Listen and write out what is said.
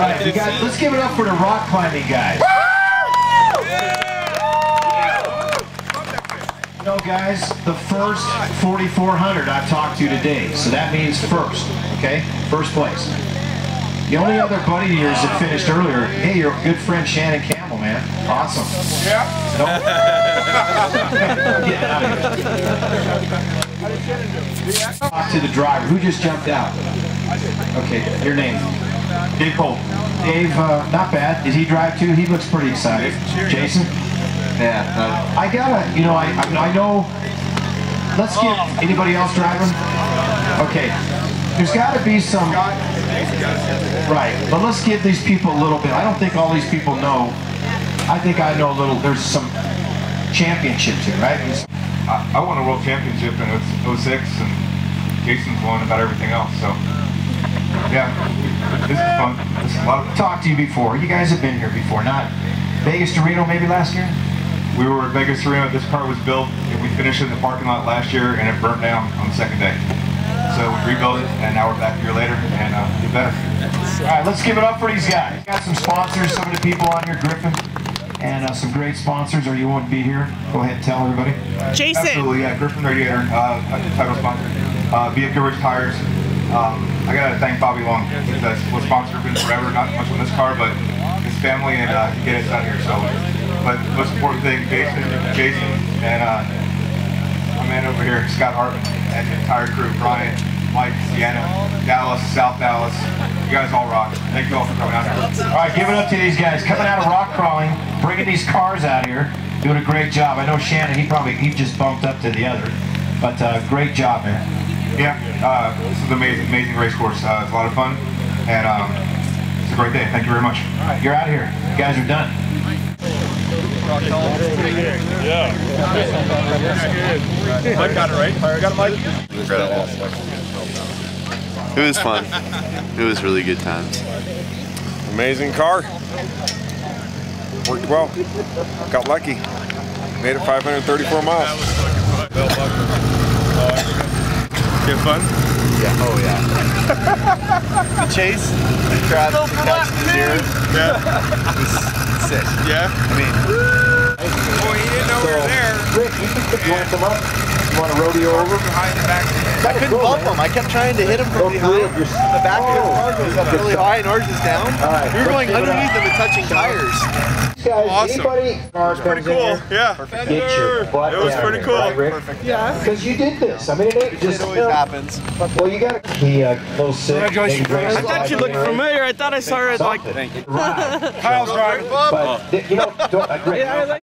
You guys, let's give it up for the rock climbing guys. You know, guys, the first 4,400 I've talked to today, so that means first, okay? First place. The only other buddy of yours that finished earlier, hey, your good friend Shannon Campbell, man. Awesome. Yeah? Nope. Get out of here. Talk to the driver. Who just jumped out? Okay, your name. Dave Cole. Dave, uh, not bad. Did he drive too? He looks pretty excited. Jason? Yeah. Uh, I gotta, you know, I, I, I know, let's get, anybody else driving? Okay, there's gotta be some, right, but let's give these people a little bit, I don't think all these people know, I think I know a little, there's some championships here, right? I, I won a world championship in 06 and Jason's won about everything else, so yeah, this is fun. This is a lot of Talked to you before, you guys have been here before, not Vegas to Reno maybe last year? We were at Vegas Reno. This car was built. We finished it in the parking lot last year, and it burnt down on the second day. So we rebuilt it, and now we're back a year later, and uh, do better. All right, let's give it up for these guys. Got some sponsors, some of the people on here, Griffin, and uh, some great sponsors. Or you won't be here? Go ahead and tell everybody. Jason. Absolutely, yeah. Griffin Radiator, uh, title sponsor. Uh, BFGoodrich Tires. Um, I gotta thank Bobby Long. He's a sponsor been forever, not much on this car, but his family and uh, he get us out here. So, but most important thing, Jason, Jason, and uh, my man over here, Scott Hartman, and the entire crew, Brian, Mike, Sienna, Dallas, South Dallas. You guys all rock. Thank you all for coming out here. All right, give it up to these guys coming out of rock crawling, bringing these cars out here, doing a great job. I know Shannon, he probably he just bumped up to the other, but uh, great job, man. Yeah, uh, this is an amazing, amazing race course. Uh, it's a lot of fun, and um, it's a great day. Thank you very much. All right, you're out of here. You guys are done. Yeah. Mike got it right. I got it, Mike. incredible. It was fun. It was really good times. Amazing car. Worked well. Got lucky. Made it 534 miles. Get fun? Yeah. Oh yeah. the chase, the crowd, the catch, the zero. Yeah. was sick. Yeah? I mean, Boy, he didn't know we were there. Rick, you want to come up? You want to rodeo over? Behind the back. I couldn't bump him. I kept trying to hit him from behind. The back of his car goes up really high and ours is down. right, we were going underneath up. them and touching tires. Guys, Awesome. anybody car Pretty cool. here, Yeah. Get your butt It was down pretty here, cool. right, Rick? Yeah. Because you did this. I mean, it ain't just It always you know, happens. Well, you got to be a little sick. Congratulations, I thought you looked familiar. I thought I saw it like. Thank you. Kyle's driving. But you know, don't, uh, Rick,